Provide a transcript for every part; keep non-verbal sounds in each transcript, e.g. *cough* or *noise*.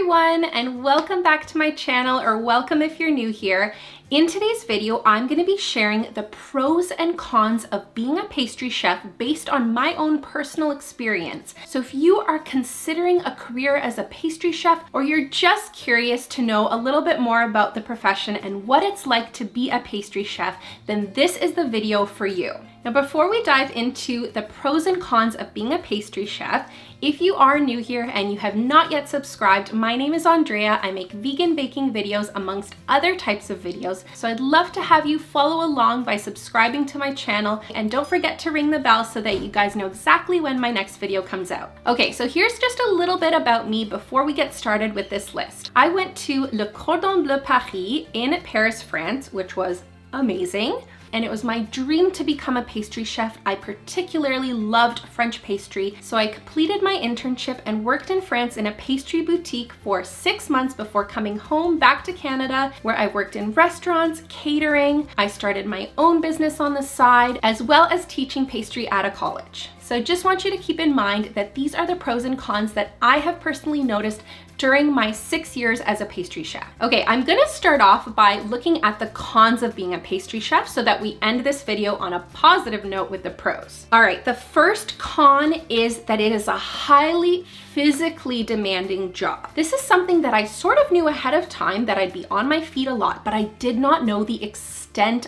everyone and welcome back to my channel or welcome if you're new here. In today's video, I'm gonna be sharing the pros and cons of being a pastry chef based on my own personal experience. So if you are considering a career as a pastry chef or you're just curious to know a little bit more about the profession and what it's like to be a pastry chef, then this is the video for you. Now, before we dive into the pros and cons of being a pastry chef, if you are new here and you have not yet subscribed, my name is Andreja. I make vegan baking videos amongst other types of videos. So I'd love to have you follow along by subscribing to my channel and don't forget to ring the bell so that you guys know exactly when my next video comes out. Okay, so here's just a little bit about me before we get started with this list. I went to Le Cordon Bleu Paris in Paris, France, which was amazing and it was my dream to become a pastry chef. I particularly loved French pastry, so I completed my internship and worked in France in a pastry boutique for six months before coming home back to Canada, where I worked in restaurants, catering. I started my own business on the side, as well as teaching pastry at a college. So just want you to keep in mind that these are the pros and cons that I have personally noticed during my six years as a pastry chef. Okay, I'm gonna start off by looking at the cons of being a pastry chef so that we end this video on a positive note with the pros. All right, the first con is that it is a highly physically demanding job. This is something that I sort of knew ahead of time that I'd be on my feet a lot, but I did not know the extent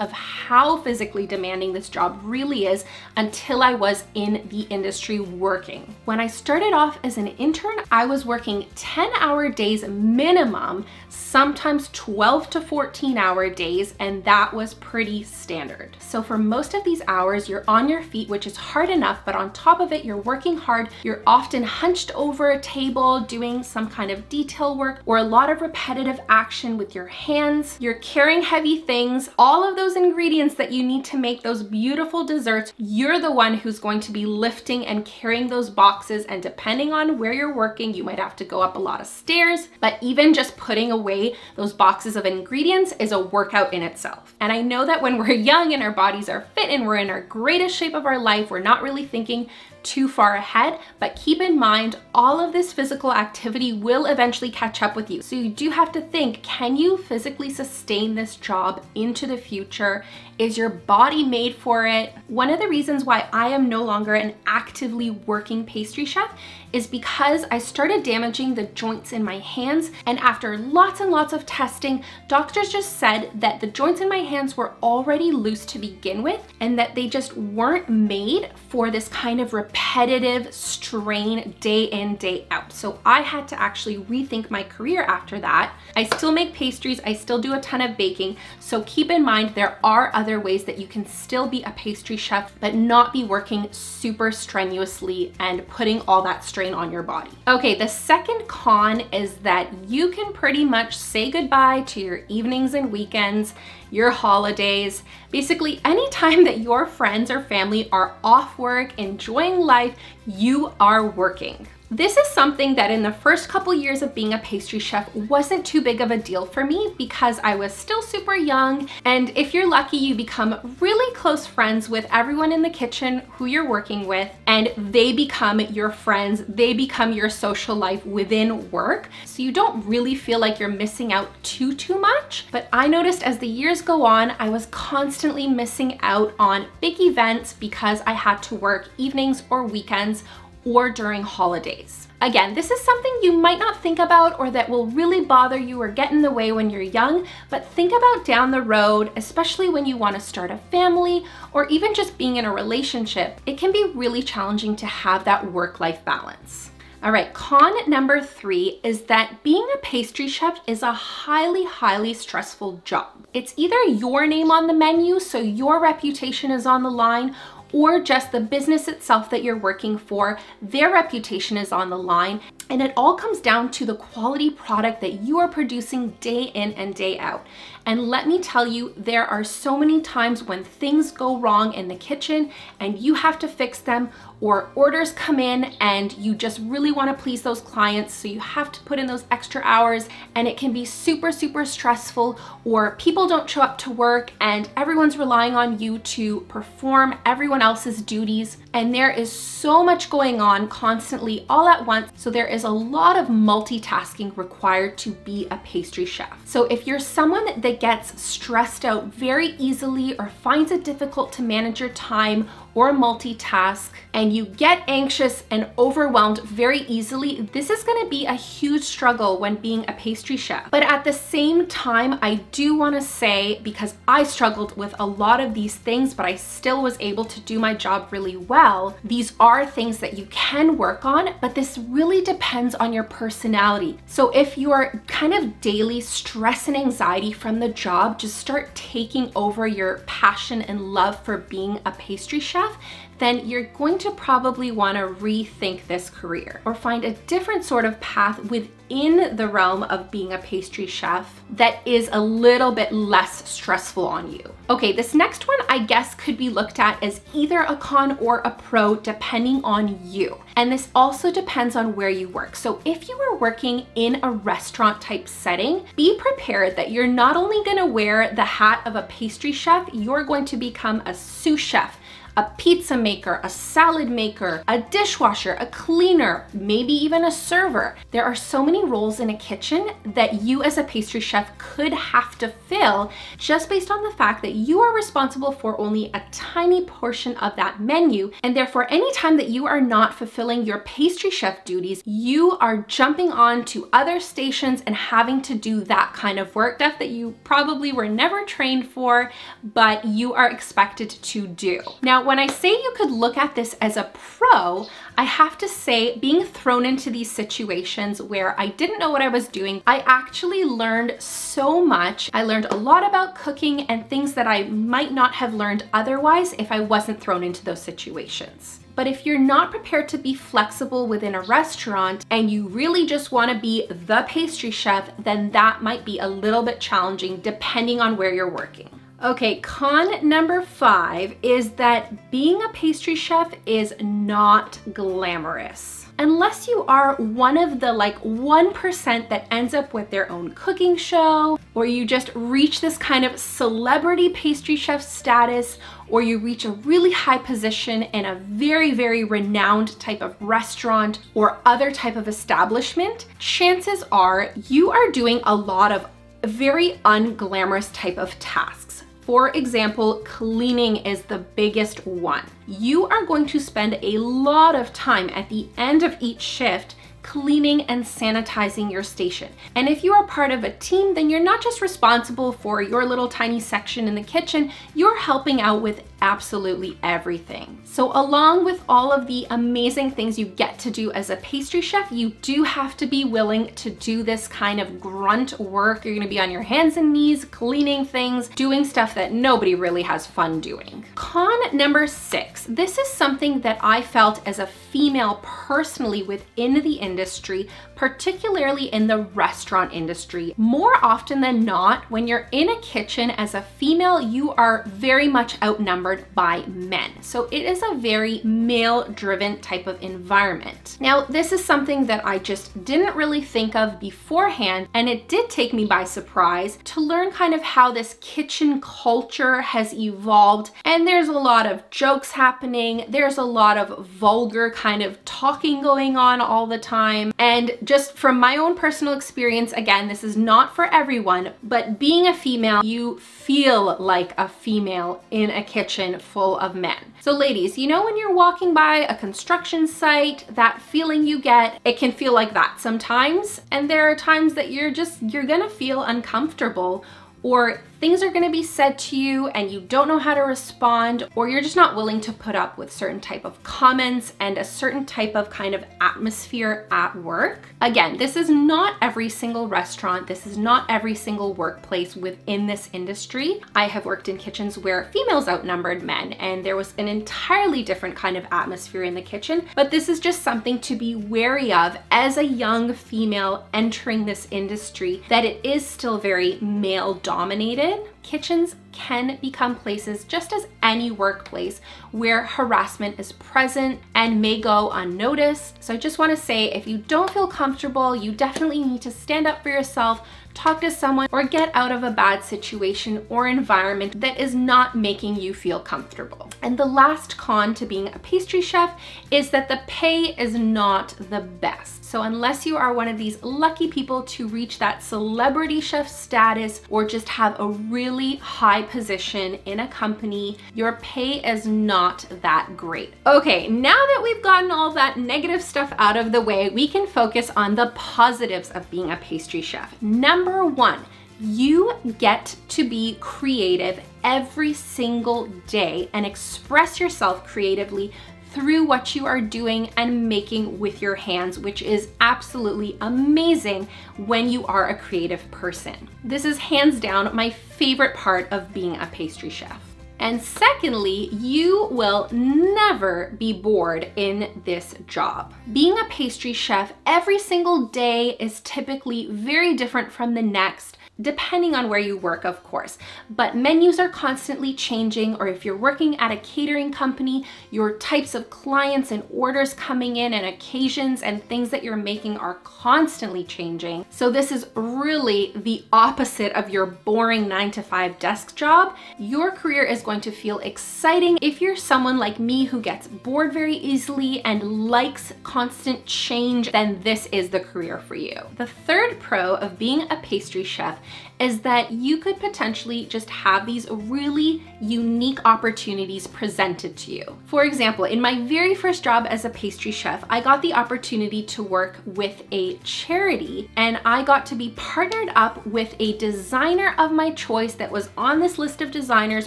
of how physically demanding this job really is until I was in the industry working. When I started off as an intern, I was working 10 hour days minimum, sometimes 12 to 14 hour days, and that was pretty standard. So for most of these hours, you're on your feet, which is hard enough, but on top of it, you're working hard. You're often hunched over a table doing some kind of detail work or a lot of repetitive action with your hands. You're carrying heavy things, all of those ingredients that you need to make those beautiful desserts. You're the one who's going to be lifting and carrying those boxes. And depending on where you're working, you might have to go up a lot of stairs, but even just putting away those boxes of ingredients is a workout in itself. And I know that when we're *laughs* young and our bodies are fit and we're in our greatest shape of our life, we're not really thinking too far ahead, but keep in mind all of this physical activity will eventually catch up with you. So you do have to think, can you physically sustain this job into the future? Is your body made for it? One of the reasons why I am no longer an actively working pastry chef is because I started damaging the joints in my hands and after lots and lots of testing, doctors just said that the joints in my hands were already loose to begin with and that they just weren't made for this kind of repetitive strain day in, day out. So I had to actually rethink my career after that. I still make pastries, I still do a ton of baking, so keep in mind there are other ways that you can still be a pastry chef but not be working super strenuously and putting all that strain on your body. Okay, the second con is that you can pretty much say goodbye to your evenings and weekends, your holidays, basically anytime that your friends or family are off work, enjoying life, you are working. This is something that in the first couple years of being a pastry chef wasn't too big of a deal for me because I was still super young. And if you're lucky, you become really close friends with everyone in the kitchen who you're working with, and they become your friends. They become your social life within work. So you don't really feel like you're missing out too, too much. But I noticed as the years go on, I was constantly missing out on big events because I had to work evenings or weekends or during holidays. Again, this is something you might not think about or that will really bother you or get in the way when you're young, but think about down the road, especially when you want to start a family or even just being in a relationship. It can be really challenging to have that work-life balance. All right, con number three is that being a pastry chef is a highly, highly stressful job. It's either your name on the menu, so your reputation is on the line, or just the business itself that you're working for, their reputation is on the line. And it all comes down to the quality product that you are producing day in and day out. And let me tell you, there are so many times when things go wrong in the kitchen and you have to fix them or orders come in and you just really want to please those clients. So you have to put in those extra hours and it can be super, super stressful or people don't show up to work and everyone's relying on you to perform everyone else's duties. And there is so much going on constantly all at once. So there is is a lot of multitasking required to be a pastry chef. So if you're someone that gets stressed out very easily or finds it difficult to manage your time or multitask and you get anxious and overwhelmed very easily, this is gonna be a huge struggle when being a pastry chef. But at the same time, I do wanna say, because I struggled with a lot of these things, but I still was able to do my job really well, these are things that you can work on, but this really depends on your personality. So if you're kind of daily stress and anxiety from the job, just start taking over your passion and love for being a pastry chef then you're going to probably want to rethink this career or find a different sort of path within the realm of being a pastry chef that is a little bit less stressful on you. Okay, this next one I guess could be looked at as either a con or a pro depending on you. And this also depends on where you work. So if you are working in a restaurant type setting, be prepared that you're not only gonna wear the hat of a pastry chef, you're going to become a sous chef a pizza maker, a salad maker, a dishwasher, a cleaner, maybe even a server. There are so many roles in a kitchen that you as a pastry chef could have to fill just based on the fact that you are responsible for only a tiny portion of that menu. And therefore, anytime that you are not fulfilling your pastry chef duties, you are jumping on to other stations and having to do that kind of work stuff that you probably were never trained for, but you are expected to do. Now, when I say you could look at this as a pro, I have to say being thrown into these situations where I didn't know what I was doing, I actually learned so much. I learned a lot about cooking and things that I might not have learned otherwise if I wasn't thrown into those situations. But if you're not prepared to be flexible within a restaurant and you really just wanna be the pastry chef, then that might be a little bit challenging depending on where you're working. Okay, con number five is that being a pastry chef is not glamorous. Unless you are one of the like 1% that ends up with their own cooking show, or you just reach this kind of celebrity pastry chef status, or you reach a really high position in a very, very renowned type of restaurant or other type of establishment, chances are you are doing a lot of very unglamorous type of tasks. For example, cleaning is the biggest one. You are going to spend a lot of time at the end of each shift cleaning and sanitizing your station. And if you are part of a team, then you're not just responsible for your little tiny section in the kitchen, you're helping out with absolutely everything. So along with all of the amazing things you get to do as a pastry chef, you do have to be willing to do this kind of grunt work. You're gonna be on your hands and knees, cleaning things, doing stuff that nobody really has fun doing. Con number six, this is something that I felt as a female personally within the industry, particularly in the restaurant industry. More often than not, when you're in a kitchen as a female, you are very much outnumbered by men. So it is a very male driven type of environment. Now, this is something that I just didn't really think of beforehand, and it did take me by surprise to learn kind of how this kitchen culture has evolved. And there's a lot of jokes happening, there's a lot of vulgar kind of talking going on all the time. And just from my own personal experience, again, this is not for everyone, but being a female, you feel like a female in a kitchen full of men. So ladies, you know when you're walking by a construction site, that feeling you get, it can feel like that sometimes. And there are times that you're just, you're gonna feel uncomfortable or things are gonna be said to you and you don't know how to respond, or you're just not willing to put up with certain type of comments and a certain type of kind of atmosphere at work. Again, this is not every single restaurant. This is not every single workplace within this industry. I have worked in kitchens where females outnumbered men and there was an entirely different kind of atmosphere in the kitchen, but this is just something to be wary of as a young female entering this industry, that it is still very male dominated kitchens can become places just as any workplace where harassment is present and may go unnoticed. So I just wanna say if you don't feel comfortable, you definitely need to stand up for yourself, talk to someone, or get out of a bad situation or environment that is not making you feel comfortable. And the last con to being a pastry chef is that the pay is not the best. So unless you are one of these lucky people to reach that celebrity chef status or just have a really high position in a company, your pay is not that great. Okay, now that we've gotten all that negative stuff out of the way, we can focus on the positives of being a pastry chef. Number one, you get to be creative every single day and express yourself creatively through what you are doing and making with your hands, which is absolutely amazing when you are a creative person. This is hands down my favorite part of being a pastry chef. And secondly, you will never be bored in this job. Being a pastry chef every single day is typically very different from the next depending on where you work, of course. But menus are constantly changing, or if you're working at a catering company, your types of clients and orders coming in and occasions and things that you're making are constantly changing. So this is really the opposite of your boring nine to five desk job. Your career is going to feel exciting if you're someone like me who gets bored very easily and likes constant change, then this is the career for you. The third pro of being a pastry chef is that you could potentially just have these really unique opportunities presented to you. For example, in my very first job as a pastry chef, I got the opportunity to work with a charity and I got to be partnered up with a designer of my choice that was on this list of designers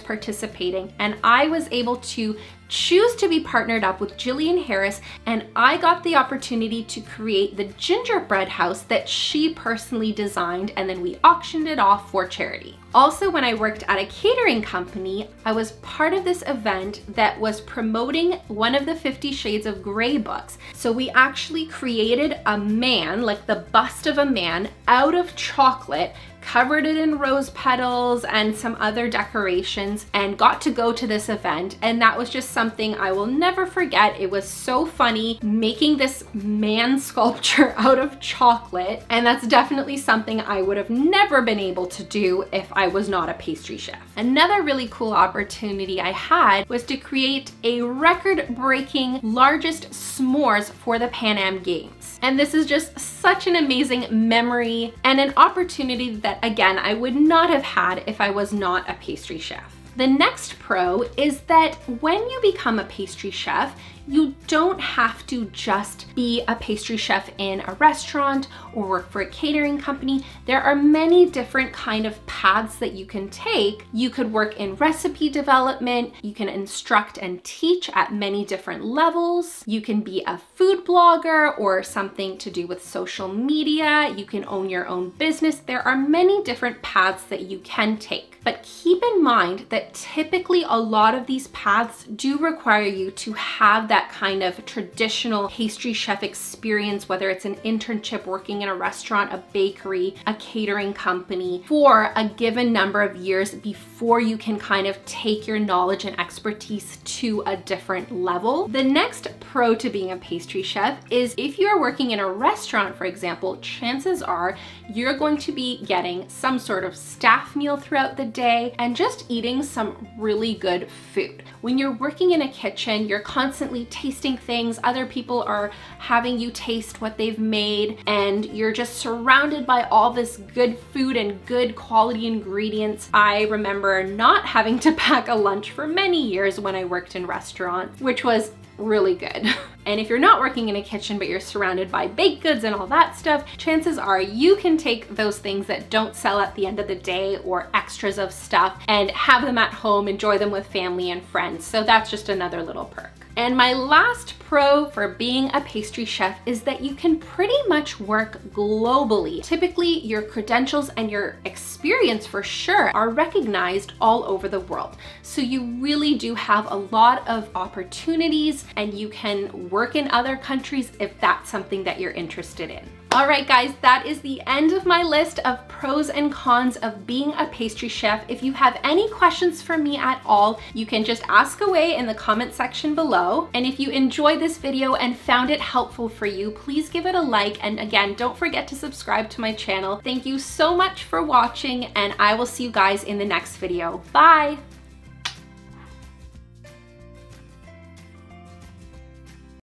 participating and I was able to choose to be partnered up with Jillian Harris and I got the opportunity to create the gingerbread house that she personally designed and then we auctioned it off for charity. Also, when I worked at a catering company, I was part of this event that was promoting one of the 50 Shades of Grey books. So we actually created a man, like the bust of a man, out of chocolate covered it in rose petals and some other decorations and got to go to this event and that was just something I will never forget. It was so funny making this man sculpture *laughs* out of chocolate and that's definitely something I would have never been able to do if I was not a pastry chef. Another really cool opportunity I had was to create a record-breaking largest s'mores for the Pan Am Games. And this is just such an amazing memory and an opportunity that again, I would not have had if I was not a pastry chef. The next pro is that when you become a pastry chef, you don't have to just be a pastry chef in a restaurant or work for a catering company. There are many different kind of paths that you can take. You could work in recipe development, you can instruct and teach at many different levels. You can be a food blogger or something to do with social media. You can own your own business. There are many different paths that you can take. But keep in mind that typically a lot of these paths do require you to have that kind of traditional pastry chef experience, whether it's an internship working in a restaurant, a bakery, a catering company, for a given number of years before you can kind of take your knowledge and expertise to a different level. The next pro to being a pastry chef is if you're working in a restaurant, for example, chances are you're going to be getting some sort of staff meal throughout the day and just eating some really good food. When you're working in a kitchen, you're constantly tasting things. Other people are having you taste what they've made and you're just surrounded by all this good food and good quality ingredients. I remember not having to *laughs* pack a lunch for many years when I worked in restaurants, which was really good. *laughs* And if you're not working in a kitchen, but you're surrounded by baked goods and all that stuff, chances are you can take those things that don't sell at the end of the day or extras of stuff and have them at home, enjoy them with family and friends. So that's just another little perk. And my last pro for being a pastry chef is that you can pretty much work globally. Typically, your credentials and your experience for sure are recognized all over the world. So you really do have a lot of opportunities and you can work in other countries if that's something that you're interested in. All right, guys, that is the end of my list of pros and cons of being a pastry chef. If you have any questions for me at all, you can just ask away in the comment section below. And if you enjoyed this video and found it helpful for you, please give it a like. And again, don't forget to subscribe to my channel. Thank you so much for watching and I will see you guys in the next video. Bye.